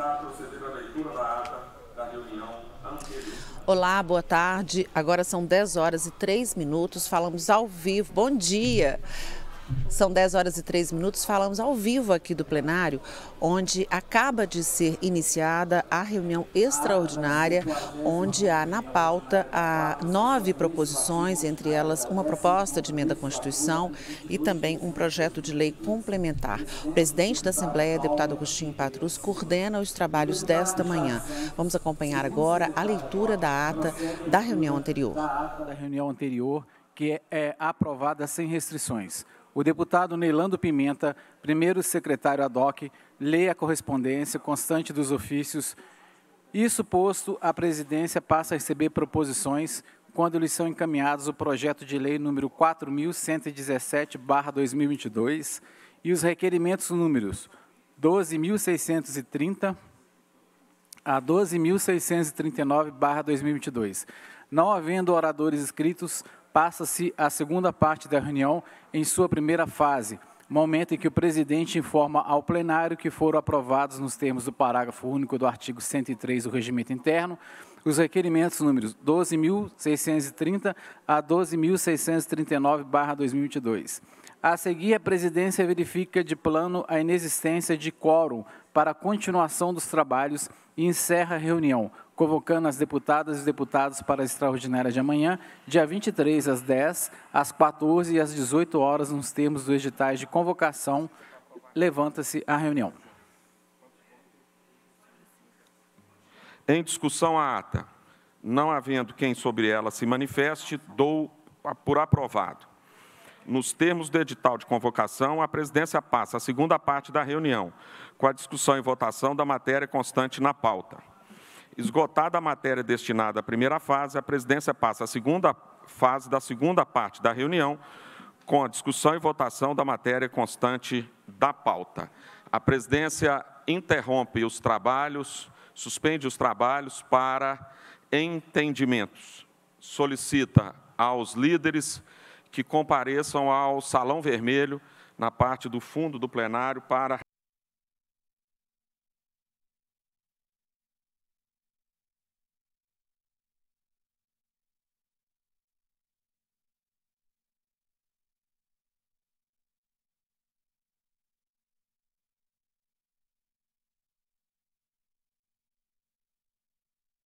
para proceder à leitura da ata da reunião. Olá, boa tarde. Agora são 10 horas e 3 minutos. Falamos ao vivo. Bom dia. São 10 horas e 3 minutos, falamos ao vivo aqui do plenário, onde acaba de ser iniciada a reunião extraordinária, onde há na pauta há nove proposições, entre elas uma proposta de emenda à Constituição e também um projeto de lei complementar. O presidente da Assembleia, deputado Agostinho Patrus, coordena os trabalhos desta manhã. Vamos acompanhar agora a leitura da ata da reunião anterior. Da reunião anterior, que é aprovada sem restrições. O deputado Neilando Pimenta, primeiro secretário ad hoc, lê a correspondência constante dos ofícios. Isso posto, a presidência passa a receber proposições quando lhes são encaminhados o projeto de lei número 4117/2022 e os requerimentos números 12.630 a 12.639/2022. Não havendo oradores inscritos, passa-se a segunda parte da reunião em sua primeira fase, momento em que o presidente informa ao plenário que foram aprovados nos termos do parágrafo único do artigo 103 do Regimento Interno os requerimentos números 12.630 a 12.639/2022. A seguir, a presidência verifica de plano a inexistência de quórum para a continuação dos trabalhos e encerra a reunião, convocando as deputadas e deputados para a extraordinária de amanhã, dia 23, às 10, às 14 e às 18 horas, nos termos dos editais de convocação. Levanta-se a reunião. Em discussão a ata, não havendo quem sobre ela se manifeste, dou por aprovado. Nos termos do edital de convocação, a presidência passa a segunda parte da reunião, com a discussão e votação da matéria constante na pauta. Esgotada a matéria destinada à primeira fase, a presidência passa à segunda fase da segunda parte da reunião, com a discussão e votação da matéria constante da pauta. A presidência interrompe os trabalhos, suspende os trabalhos para entendimentos. Solicita aos líderes que compareçam ao Salão Vermelho, na parte do fundo do plenário, para